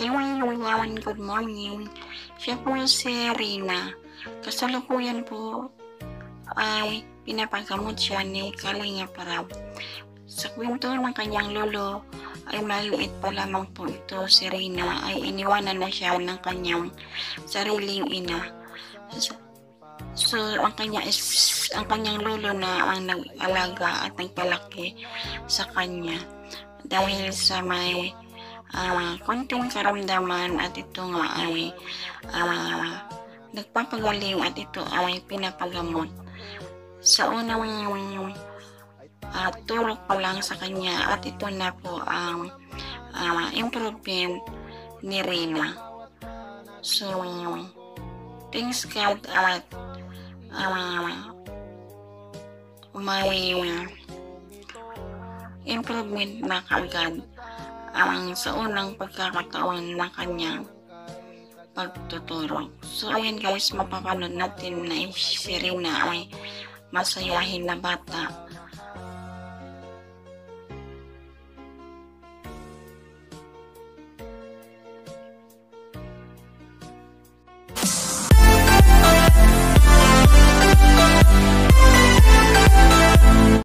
Yawan, good morning. Siya po si Rina. Kasalukuyan po ay pinapagamot siya ni Kalinga Parab. Sa kwento ng kanyang lolo ay maliit pa lamang po ito si Rina ay iniwanan na siya ng kanyang sariling ina. So, ang kanya is ang kanyang lolo na ang nag-alaga at nagpalaki sa kanya dahil sa may ah, konting karamdaman at ito nga ay ah, nagpapagaling at ito ay pinapagamot. Sa unang uh, tulog pa lang sa kanya at ito na po ang ah, improvement ni Rina. So, thanks God at ah, may improvement na kagad ang sa unang pagkakataon ng kanyang pagtuturo. So, ayan guys, mapapanood natin na si Rina ay masayahin na bata